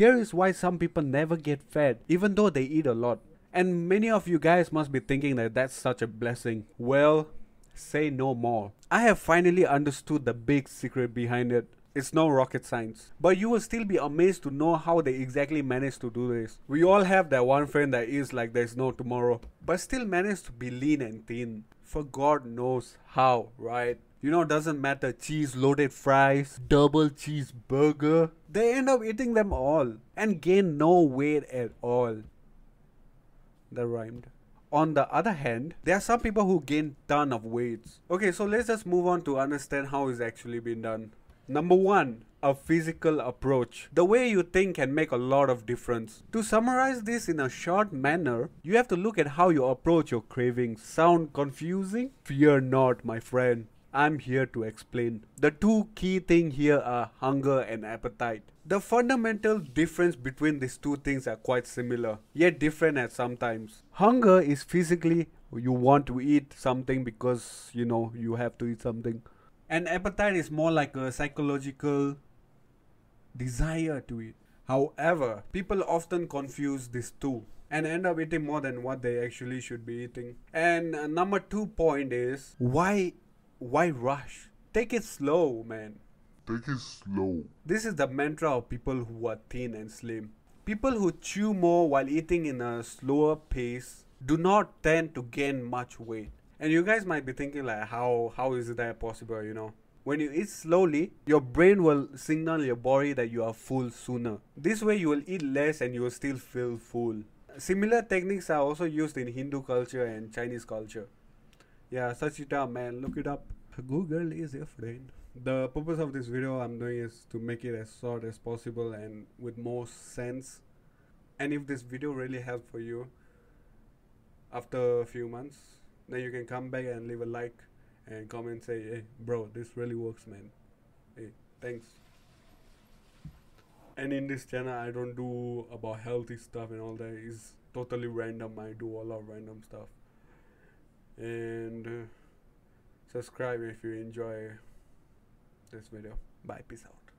Here is why some people never get fat, even though they eat a lot. And many of you guys must be thinking that that's such a blessing. Well, say no more. I have finally understood the big secret behind it. It's no rocket science. But you will still be amazed to know how they exactly managed to do this. We all have that one friend that is like there's no tomorrow, but still managed to be lean and thin. For God knows how, right? You know, doesn't matter cheese loaded fries, double cheeseburger. They end up eating them all and gain no weight at all. That rhymed. On the other hand, there are some people who gain ton of weights. Okay, so let's just move on to understand how it's actually been done. Number one, a physical approach. The way you think can make a lot of difference. To summarize this in a short manner, you have to look at how you approach your cravings. Sound confusing? Fear not, my friend. I'm here to explain. The two key things here are hunger and appetite. The fundamental difference between these two things are quite similar, yet different at sometimes. Hunger is physically you want to eat something because you know you have to eat something. And appetite is more like a psychological desire to eat. However, people often confuse these two and end up eating more than what they actually should be eating. And uh, number two point is why why rush? Take it slow, man. Take it slow. This is the mantra of people who are thin and slim. People who chew more while eating in a slower pace do not tend to gain much weight. And you guys might be thinking like how how is that possible, you know? When you eat slowly, your brain will signal your body that you are full sooner. This way you will eat less and you will still feel full. Similar techniques are also used in Hindu culture and Chinese culture. Yeah, search it up, man. Look it up. Google is your friend. The purpose of this video I'm doing is to make it as short as possible and with more sense. And if this video really helped for you after a few months, then you can come back and leave a like and comment say, hey, bro, this really works, man. Hey, thanks. And in this channel, I don't do about healthy stuff and all that. It's totally random. I do a lot of random stuff and uh, subscribe if you enjoy this video. Bye peace out